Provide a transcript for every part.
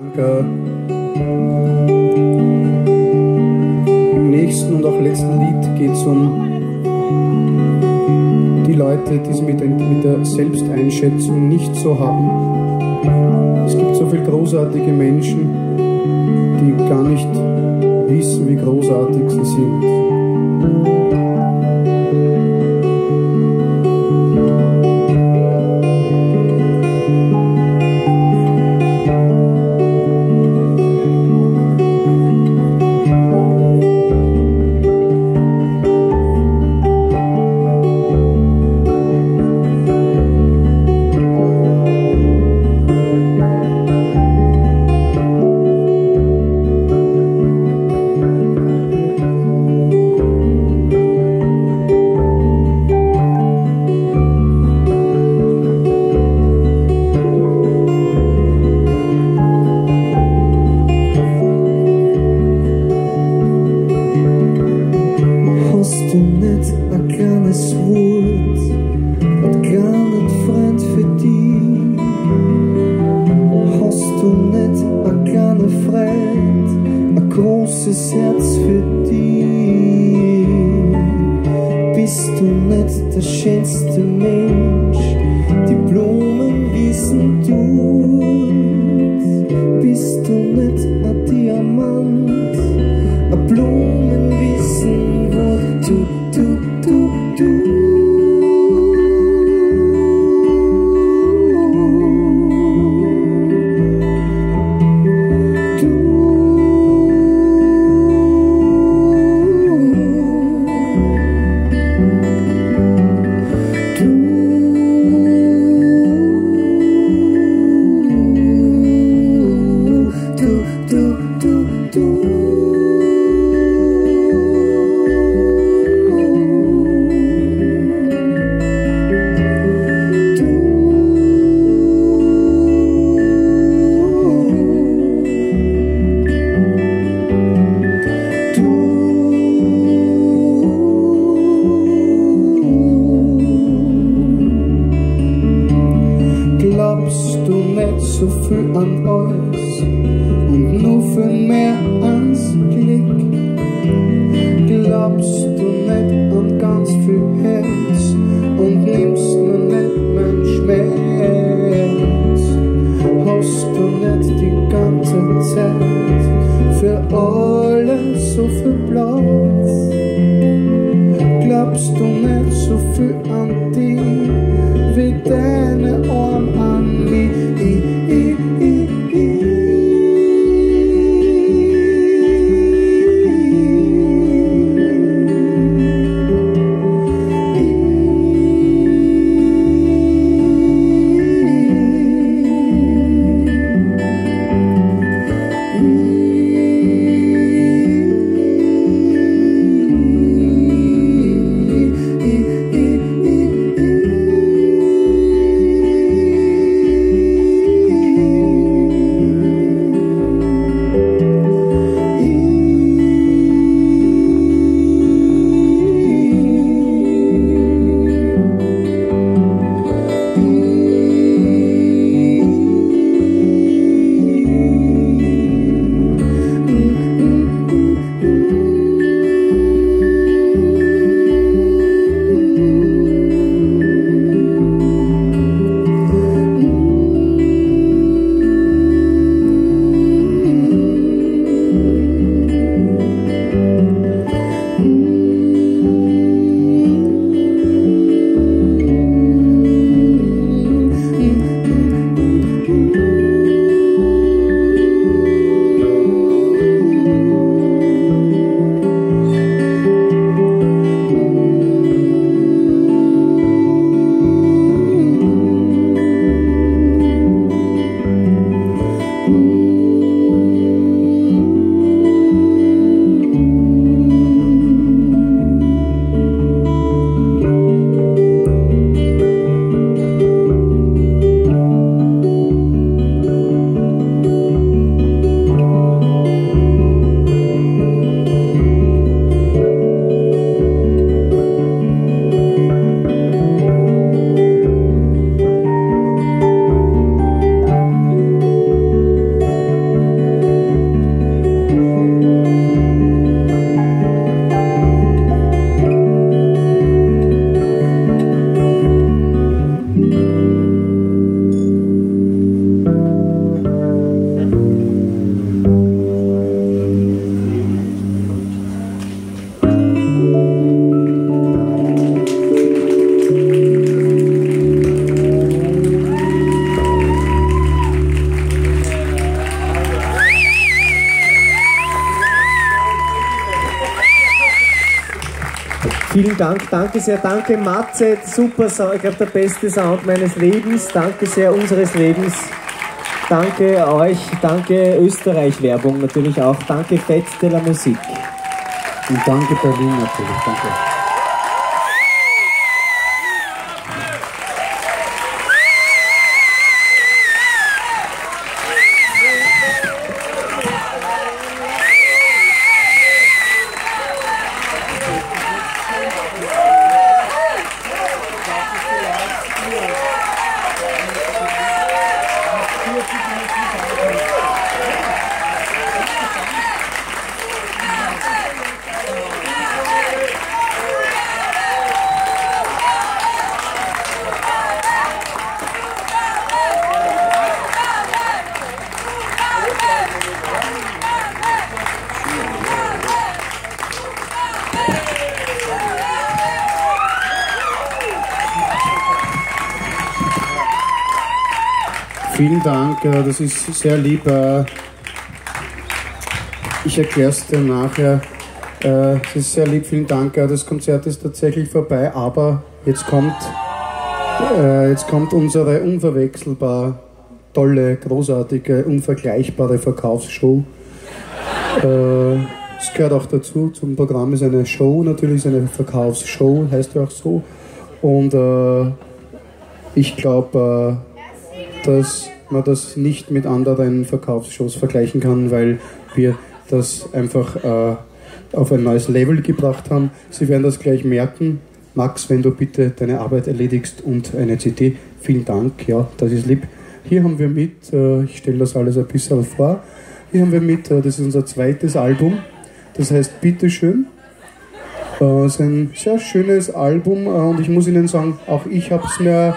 Danke. Im nächsten und auch letzten Lied geht es um die Leute, die es mit, mit der Selbsteinschätzung nicht so haben. Es gibt so viele großartige Menschen, die gar nicht wissen, wie großartig sie sind. to share. Liebe mehr als Glück. Glaubst du nicht an ganz viel Herz und nimmst nur nicht mein Schmerz? Hast du nicht die ganze Zeit für alles so viel Platz? Glaubst du nicht so viel an dich wie deine Ohren? Vielen Dank, danke sehr, danke Matze, super Sound, ich glaube der beste Sound meines Lebens, danke sehr unseres Lebens. Danke euch, danke Österreich-Werbung natürlich auch, danke Fett de la Musik. Und danke Berlin natürlich, danke. Vielen Dank, äh, das ist sehr lieb. Äh, ich erkläre es dir nachher. Äh, es ist sehr lieb, vielen Dank. Das Konzert ist tatsächlich vorbei, aber jetzt kommt, jetzt kommt unsere unverwechselbar tolle, großartige, unvergleichbare Verkaufsshow. Es gehört auch dazu, zum Programm ist eine Show, natürlich ist eine Verkaufsshow, heißt ja auch so. Und ich glaube, dass man das nicht mit anderen Verkaufsshows vergleichen kann, weil wir das einfach äh, auf ein neues Level gebracht haben. Sie werden das gleich merken. Max, wenn du bitte deine Arbeit erledigst und eine CD. Vielen Dank, ja, das ist lieb. Hier haben wir mit, äh, ich stelle das alles ein bisschen vor, hier haben wir mit, äh, das ist unser zweites Album, das heißt Bitteschön. Äh, es ist ein sehr schönes Album äh, und ich muss Ihnen sagen, auch ich habe es mir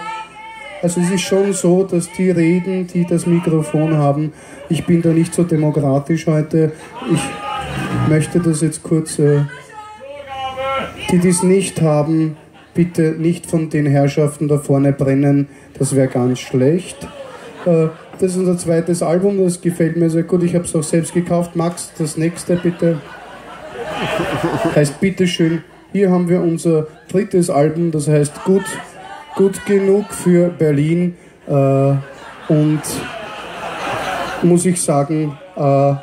also es ist schon so, dass die reden, die das Mikrofon haben, ich bin da nicht so demokratisch heute. Ich möchte das jetzt kurz, äh, die dies nicht haben, bitte nicht von den Herrschaften da vorne brennen, das wäre ganz schlecht. Äh, das ist unser zweites Album, das gefällt mir sehr gut. Ich habe es auch selbst gekauft. Max, das nächste bitte. Heißt bitteschön. Hier haben wir unser drittes Album, das heißt Gut gut genug für Berlin äh, und muss ich sagen, äh,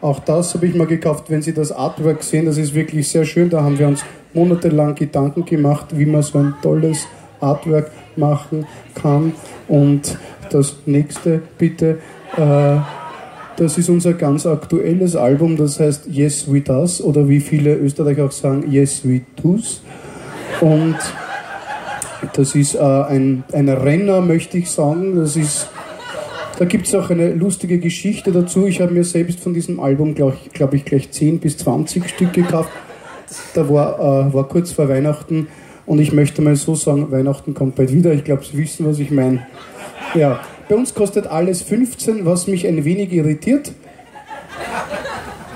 auch das habe ich mal gekauft, wenn Sie das Artwork sehen, das ist wirklich sehr schön. Da haben wir uns monatelang Gedanken gemacht, wie man so ein tolles Artwork machen kann. Und das nächste bitte, äh, das ist unser ganz aktuelles Album, das heißt Yes We Does oder wie viele Österreicher auch sagen, Yes We Do's. Und das ist äh, ein, ein Renner, möchte ich sagen. Das ist, da gibt es auch eine lustige Geschichte dazu. Ich habe mir selbst von diesem Album, glaube glaub ich, gleich 10 bis 20 Stück gekauft. Da war, äh, war kurz vor Weihnachten und ich möchte mal so sagen, Weihnachten kommt bald wieder. Ich glaube, Sie wissen, was ich meine. Ja, bei uns kostet alles 15, was mich ein wenig irritiert.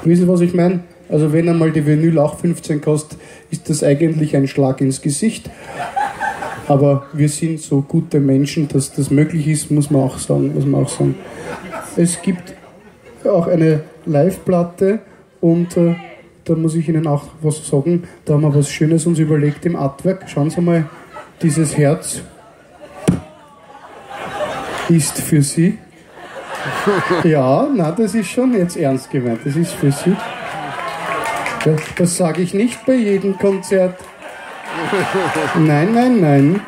Wissen Sie, was ich meine? Also wenn einmal die Vinyl auch 15 kostet, ist das eigentlich ein Schlag ins Gesicht. Aber wir sind so gute Menschen, dass das möglich ist, muss man auch sagen. Muss man auch sagen. Es gibt auch eine Live-Platte und äh, da muss ich Ihnen auch was sagen. Da haben wir was Schönes uns überlegt im Artwork. Schauen Sie mal, dieses Herz ist für Sie. Ja, na, das ist schon jetzt ernst gemeint. Das ist für Sie. Das, das sage ich nicht bei jedem Konzert. Nein, nein, nein.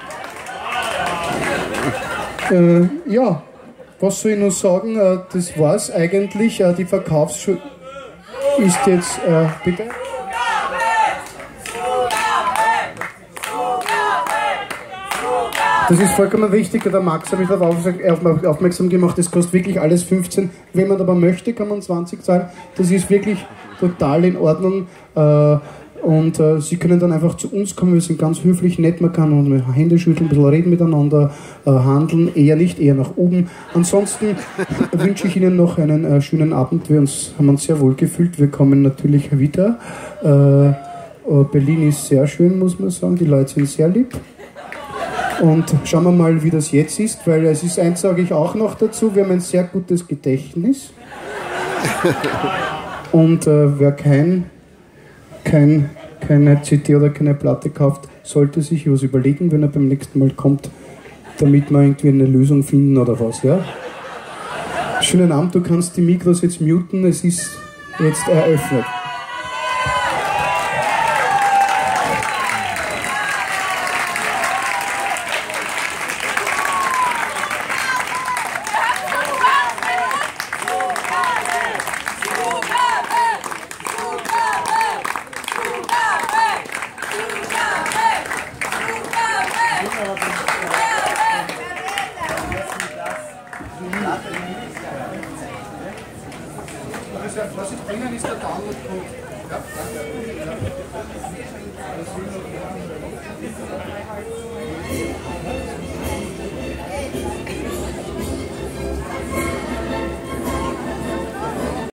Äh, ja, was soll ich noch sagen? Äh, das war's eigentlich. Äh, die Verkaufsschule ist jetzt. Äh, bitte? Das ist vollkommen richtig. Der Max hat mich darauf aufmerksam gemacht. Das kostet wirklich alles 15. Wenn man aber möchte, kann man 20 zahlen. Das ist wirklich total in Ordnung. Und äh, sie können dann einfach zu uns kommen, wir sind ganz höflich, nett, man kann und Hände schütteln, ein bisschen reden miteinander, äh, handeln, eher nicht, eher nach oben. Ansonsten wünsche ich Ihnen noch einen äh, schönen Abend. Wir uns, haben uns sehr wohl gefühlt. Wir kommen natürlich wieder. Äh, äh, Berlin ist sehr schön, muss man sagen. Die Leute sind sehr lieb. Und schauen wir mal, wie das jetzt ist, weil es ist eins, sage ich auch noch dazu, wir haben ein sehr gutes Gedächtnis. Und äh, wer kein kein keine CD oder keine Platte kauft, sollte sich was überlegen, wenn er beim nächsten Mal kommt, damit wir irgendwie eine Lösung finden oder was, ja? Schönen Abend, du kannst die Mikros jetzt muten, es ist jetzt eröffnet. Thank you.